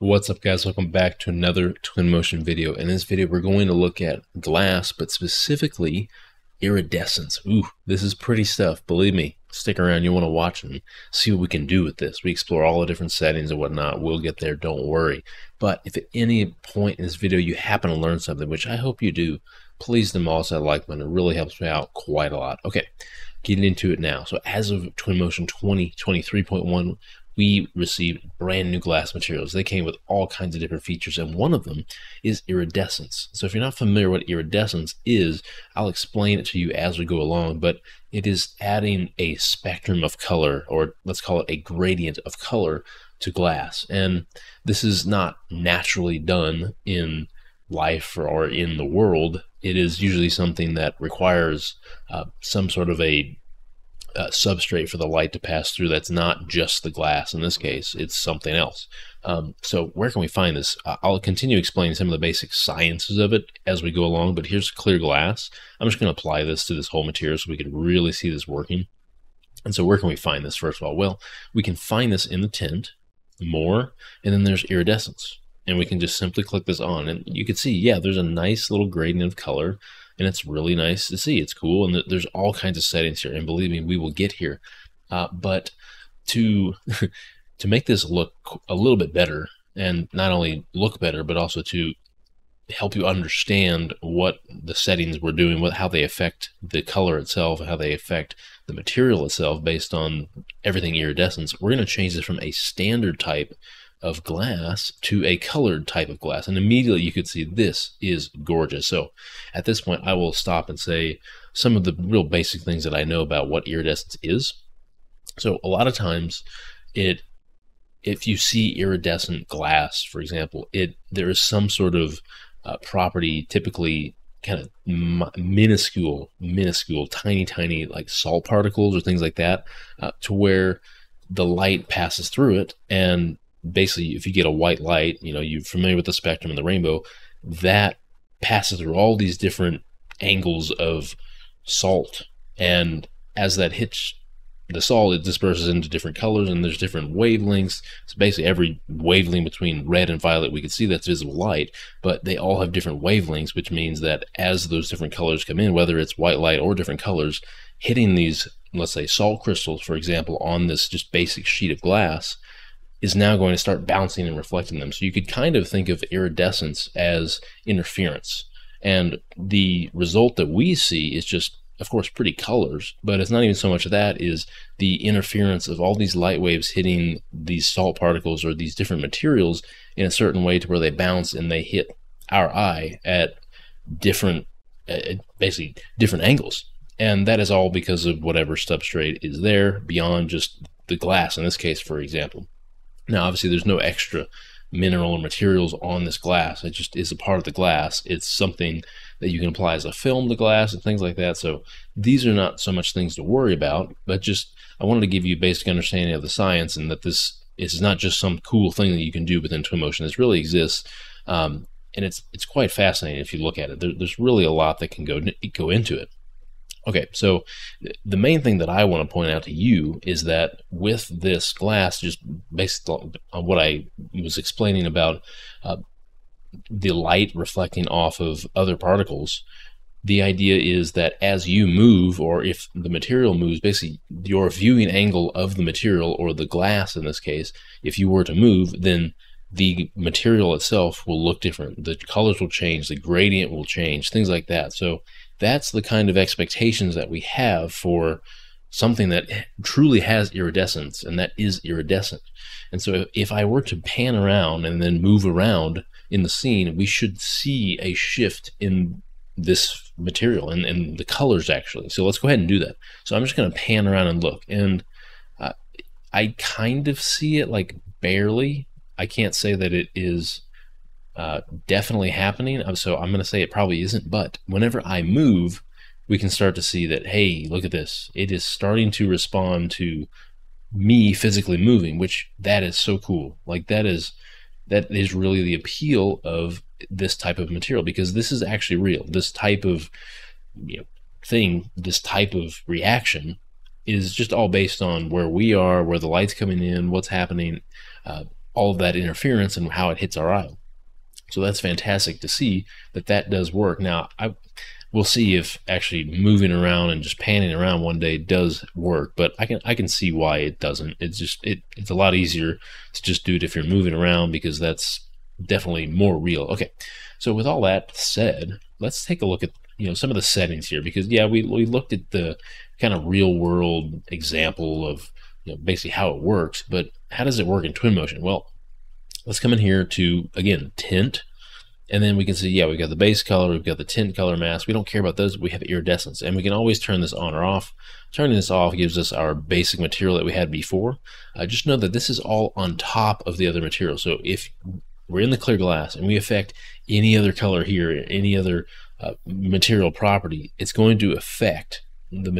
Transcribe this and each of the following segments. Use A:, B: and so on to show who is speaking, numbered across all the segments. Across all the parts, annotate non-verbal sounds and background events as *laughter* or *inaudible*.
A: What's up guys, welcome back to another Twinmotion video. In this video we're going to look at glass, but specifically iridescence. Ooh, this is pretty stuff, believe me. Stick around, you want to watch and see what we can do with this. We explore all the different settings and whatnot. We'll get there, don't worry. But if at any point in this video you happen to learn something, which I hope you do, please demolish that like button. It really helps me out quite a lot. Okay, getting into it now. So as of Twinmotion 2023.1, we received brand new glass materials. They came with all kinds of different features, and one of them is iridescence. So if you're not familiar what iridescence is, I'll explain it to you as we go along, but it is adding a spectrum of color, or let's call it a gradient of color to glass. And this is not naturally done in life or in the world. It is usually something that requires uh, some sort of a uh, substrate for the light to pass through that's not just the glass in this case it's something else. Um, so where can we find this? I'll continue explaining some of the basic sciences of it as we go along but here's clear glass. I'm just going to apply this to this whole material so we can really see this working. And so where can we find this first of all? Well we can find this in the tint more and then there's iridescence. And we can just simply click this on and you can see yeah there's a nice little gradient of color and it's really nice to see. It's cool, and there's all kinds of settings here. And believe me, we will get here. Uh, but to *laughs* to make this look a little bit better, and not only look better, but also to help you understand what the settings we're doing, what how they affect the color itself, how they affect the material itself based on everything iridescence. We're going to change this from a standard type of glass to a colored type of glass. And immediately you could see this is gorgeous. So at this point, I will stop and say some of the real basic things that I know about what iridescence is. So a lot of times it if you see iridescent glass, for example, it there is some sort of uh, property, typically kind of minuscule, minuscule, tiny, tiny like salt particles or things like that, uh, to where the light passes through it and basically if you get a white light, you know, you're familiar with the spectrum and the rainbow, that passes through all these different angles of salt. And as that hits the salt, it disperses into different colors and there's different wavelengths. So basically every wavelength between red and violet, we can see that's visible light, but they all have different wavelengths, which means that as those different colors come in, whether it's white light or different colors, hitting these, let's say salt crystals, for example, on this just basic sheet of glass, is now going to start bouncing and reflecting them. So you could kind of think of iridescence as interference. And the result that we see is just, of course, pretty colors, but it's not even so much that is the interference of all these light waves hitting these salt particles or these different materials in a certain way to where they bounce and they hit our eye at different, uh, basically different angles. And that is all because of whatever substrate is there beyond just the glass in this case, for example. Now, obviously, there's no extra mineral or materials on this glass. It just is a part of the glass. It's something that you can apply as a film to glass and things like that. So these are not so much things to worry about, but just I wanted to give you a basic understanding of the science and that this is not just some cool thing that you can do within Twinmotion. This really exists. Um, and it's it's quite fascinating if you look at it. There, there's really a lot that can go go into it. Okay, so the main thing that I want to point out to you is that with this glass, just based on what I was explaining about uh, the light reflecting off of other particles, the idea is that as you move, or if the material moves, basically your viewing angle of the material, or the glass in this case, if you were to move, then the material itself will look different. The colors will change, the gradient will change, things like that. So that's the kind of expectations that we have for something that truly has iridescence and that is iridescent. And so if I were to pan around and then move around in the scene, we should see a shift in this material and, and the colors actually. So let's go ahead and do that. So I'm just going to pan around and look. And uh, I kind of see it like barely. I can't say that it is uh, definitely happening. Uh, so I'm going to say it probably isn't. But whenever I move, we can start to see that, hey, look at this. It is starting to respond to me physically moving, which that is so cool. Like that is that is really the appeal of this type of material because this is actually real. This type of you know, thing, this type of reaction is just all based on where we are, where the light's coming in, what's happening. Uh, all of that interference and how it hits our eye. So that's fantastic to see that that does work. Now, I we'll see if actually moving around and just panning around one day does work, but I can I can see why it doesn't. It's just it it's a lot easier to just do it if you're moving around because that's definitely more real. Okay. So with all that said, let's take a look at you know some of the settings here because yeah, we we looked at the kind of real world example of you know basically how it works, but how does it work in Twinmotion? Well, let's come in here to again tint and then we can see, yeah, we've got the base color, we've got the tint color mask. We don't care about those. We have iridescence, and we can always turn this on or off. Turning this off gives us our basic material that we had before. Uh, just know that this is all on top of the other material. So if we're in the clear glass and we affect any other color here, any other uh, material property, it's going to affect the,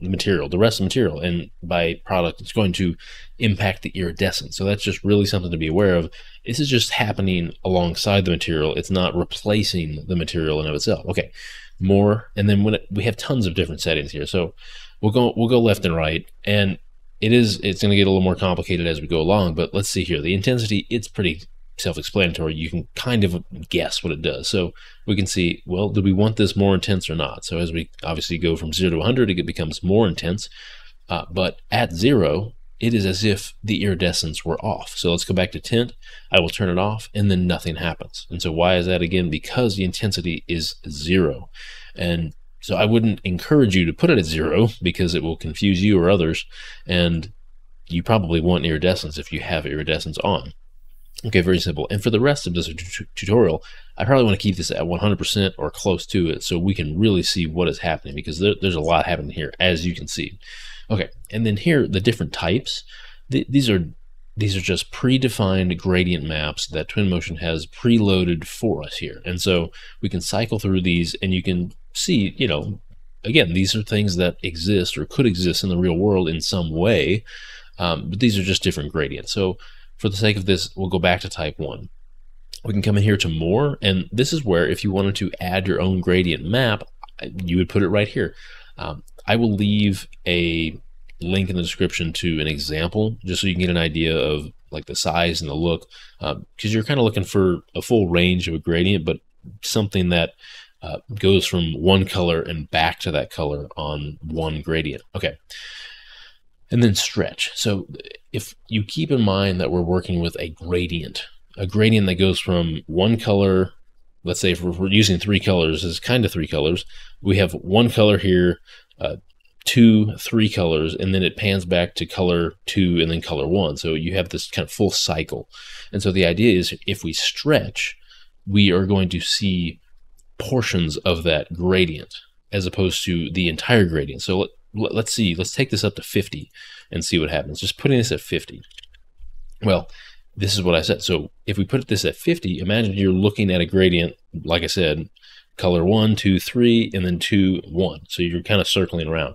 A: the material, the rest of the material, and by product, it's going to impact the iridescence. So that's just really something to be aware of. This is just happening alongside the material. It's not replacing the material in of itself. Okay, more, and then when it, we have tons of different settings here. So we'll go we'll go left and right, and it is it's going to get a little more complicated as we go along. But let's see here. The intensity it's pretty self-explanatory. You can kind of guess what it does. So we can see, well, do we want this more intense or not? So as we obviously go from zero to 100, it becomes more intense. Uh, but at zero, it is as if the iridescence were off. So let's go back to tint. I will turn it off and then nothing happens. And so why is that again? Because the intensity is zero. And so I wouldn't encourage you to put it at zero because it will confuse you or others. And you probably want iridescence if you have iridescence on. Okay, very simple. And for the rest of this tutorial, I probably want to keep this at 100% or close to it so we can really see what is happening because there, there's a lot happening here, as you can see. Okay, and then here, the different types. Th these are these are just predefined gradient maps that Twinmotion has preloaded for us here. And so we can cycle through these and you can see, you know, again, these are things that exist or could exist in the real world in some way, um, but these are just different gradients. So for the sake of this, we'll go back to type 1. We can come in here to more, and this is where if you wanted to add your own gradient map, you would put it right here. Um, I will leave a link in the description to an example just so you can get an idea of like the size and the look. Because um, you're kind of looking for a full range of a gradient but something that uh, goes from one color and back to that color on one gradient. Okay. And then stretch. So if you keep in mind that we're working with a gradient, a gradient that goes from one color, let's say if we're using three colors, is kind of three colors. We have one color here, uh, two, three colors, and then it pans back to color two and then color one. So you have this kind of full cycle. And so the idea is if we stretch, we are going to see portions of that gradient as opposed to the entire gradient. So let's see, let's take this up to 50 and see what happens. Just putting this at 50. Well, this is what I said. So if we put this at 50, imagine you're looking at a gradient, like I said, color one, two, three, and then two, one. So you're kind of circling around.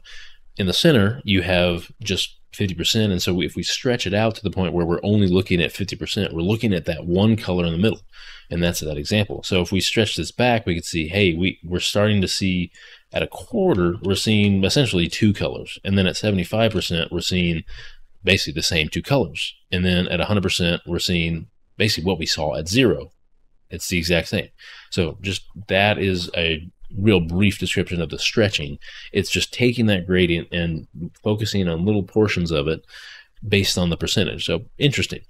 A: In the center, you have just 50%. And so if we stretch it out to the point where we're only looking at 50%, we're looking at that one color in the middle. And that's that example. So if we stretch this back, we could see, hey, we, we're starting to see at a quarter, we're seeing essentially two colors. And then at 75%, we're seeing basically the same two colors. And then at 100%, we're seeing basically what we saw at zero. It's the exact same. So just that is a real brief description of the stretching. It's just taking that gradient and focusing on little portions of it based on the percentage. So interesting.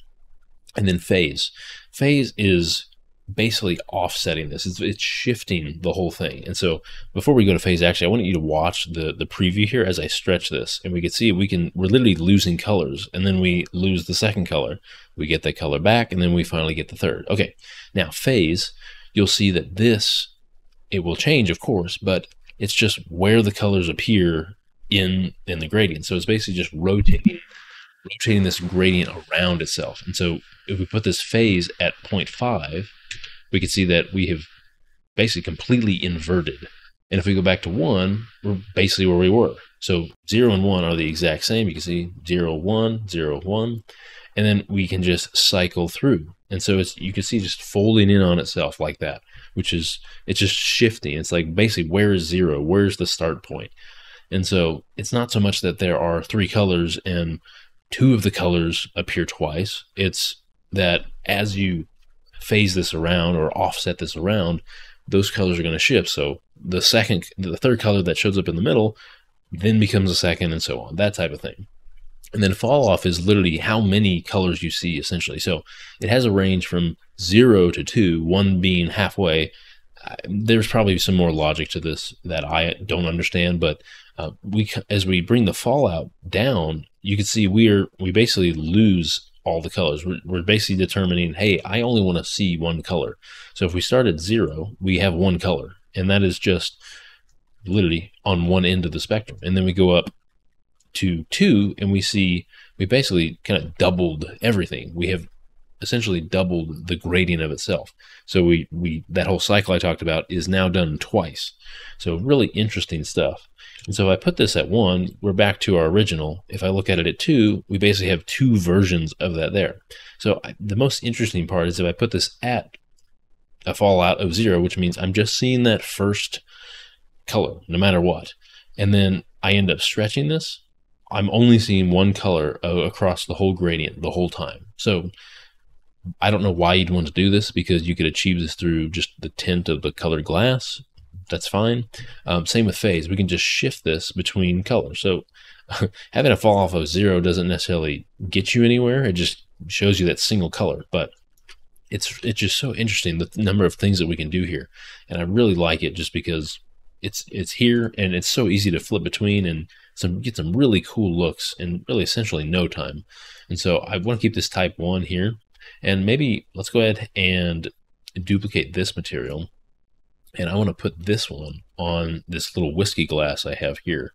A: And then phase. Phase is basically offsetting this. It's, it's shifting the whole thing. And so before we go to phase, actually, I want you to watch the, the preview here as I stretch this. And we can see we can, we're literally losing colors. And then we lose the second color. We get that color back. And then we finally get the third. Okay. Now phase, you'll see that this, it will change, of course, but it's just where the colors appear in, in the gradient. So it's basically just rotating rotating this gradient around itself. And so if we put this phase at 0.5, we can see that we have basically completely inverted. And if we go back to one, we're basically where we were. So zero and one are the exact same. You can see zero, one, zero, one, and then we can just cycle through. And so it's you can see just folding in on itself like that, which is it's just shifting. It's like basically where is zero? Where's the start point? And so it's not so much that there are three colors and two of the colors appear twice. It's that as you phase this around or offset this around, those colors are going to shift. So the second, the third color that shows up in the middle then becomes a second and so on, that type of thing. And then fall off is literally how many colors you see essentially. So it has a range from zero to two, one being halfway. There's probably some more logic to this that I don't understand, but uh, we as we bring the fallout down, you can see we're we basically lose all the colors. We're, we're basically determining, hey, I only want to see one color. So if we start at zero, we have one color, and that is just literally on one end of the spectrum. And then we go up to two, and we see we basically kind of doubled everything. We have essentially doubled the gradient of itself. So we we that whole cycle I talked about is now done twice. So really interesting stuff. And so if I put this at one, we're back to our original. If I look at it at two, we basically have two versions of that there. So I, the most interesting part is if I put this at a fallout of zero, which means I'm just seeing that first color, no matter what. And then I end up stretching this. I'm only seeing one color across the whole gradient the whole time. So I don't know why you'd want to do this because you could achieve this through just the tint of the colored glass that's fine. Um, same with phase. We can just shift this between colors. So *laughs* having a fall off of zero doesn't necessarily get you anywhere. It just shows you that single color. But it's it's just so interesting the number of things that we can do here, and I really like it just because it's it's here and it's so easy to flip between and some get some really cool looks in really essentially no time. And so I want to keep this type one here, and maybe let's go ahead and duplicate this material and I want to put this one on this little whiskey glass I have here.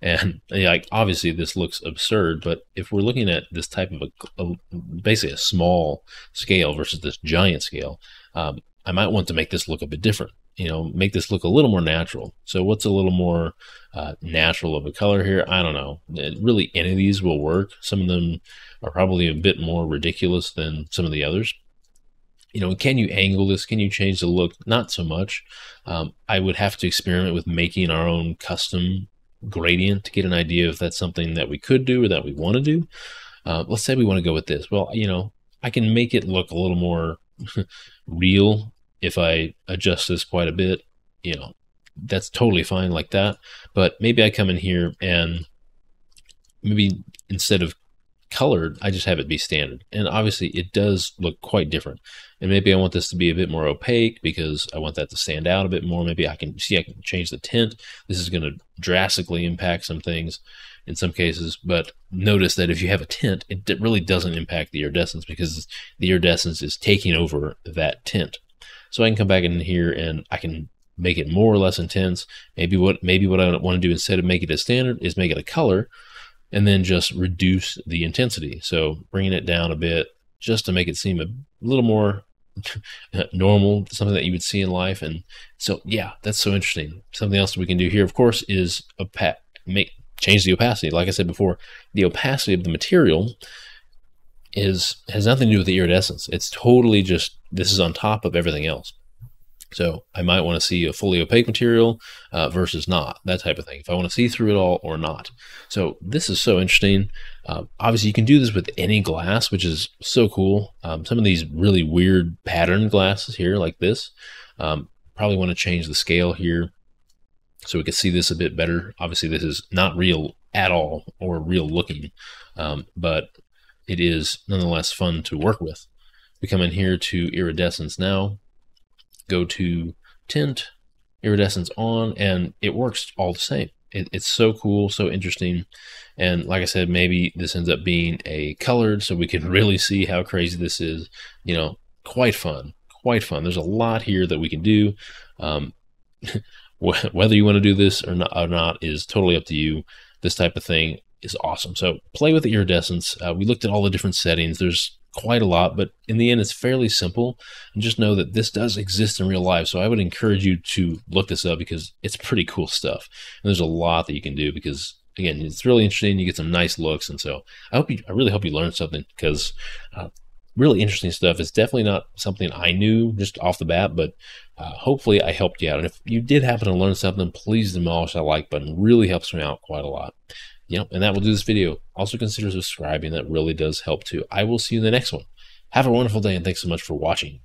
A: And like obviously this looks absurd, but if we're looking at this type of a, a basically a small scale versus this giant scale, um, I might want to make this look a bit different. You know, make this look a little more natural. So what's a little more uh, natural of a color here? I don't know. It, really, any of these will work. Some of them are probably a bit more ridiculous than some of the others you know, can you angle this? Can you change the look? Not so much. Um, I would have to experiment with making our own custom gradient to get an idea if that's something that we could do or that we want to do. Uh, let's say we want to go with this. Well, you know, I can make it look a little more *laughs* real if I adjust this quite a bit. You know, that's totally fine like that. But maybe I come in here and maybe instead of colored, I just have it be standard. And obviously it does look quite different. And maybe I want this to be a bit more opaque because I want that to stand out a bit more. Maybe I can see I can change the tint. This is going to drastically impact some things in some cases, but notice that if you have a tint, it really doesn't impact the iridescence because the iridescence is taking over that tint. So I can come back in here and I can make it more or less intense. Maybe what maybe what I want to do instead of make it a standard is make it a color and then just reduce the intensity. So bringing it down a bit just to make it seem a little more *laughs* normal, something that you would see in life. And so, yeah, that's so interesting. Something else we can do here, of course, is opa- make change the opacity. Like I said before, the opacity of the material is has nothing to do with the iridescence. It's totally just this is on top of everything else. So I might want to see a fully opaque material uh, versus not, that type of thing. If I want to see through it all or not. So this is so interesting. Uh, obviously, you can do this with any glass, which is so cool. Um, some of these really weird pattern glasses here, like this, um, probably want to change the scale here so we can see this a bit better. Obviously, this is not real at all or real looking, um, but it is nonetheless fun to work with. We come in here to iridescence now go to tint, iridescence on, and it works all the same. It, it's so cool, so interesting. And like I said, maybe this ends up being a colored so we can *laughs* really see how crazy this is. You know, quite fun, quite fun. There's a lot here that we can do. Um, *laughs* whether you want to do this or not, or not is totally up to you. This type of thing is awesome. So play with the iridescence. Uh, we looked at all the different settings. There's quite a lot, but in the end, it's fairly simple. And just know that this does exist in real life. So I would encourage you to look this up because it's pretty cool stuff. And there's a lot that you can do because again, it's really interesting. You get some nice looks. And so I hope you, I really hope you learned something because uh, really interesting stuff. It's definitely not something I knew just off the bat, but uh, hopefully I helped you out. And if you did happen to learn something, please demolish that like button. Really helps me out quite a lot. Yep, and that will do this video. Also consider subscribing. That really does help too. I will see you in the next one. Have a wonderful day and thanks so much for watching.